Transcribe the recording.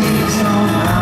takes on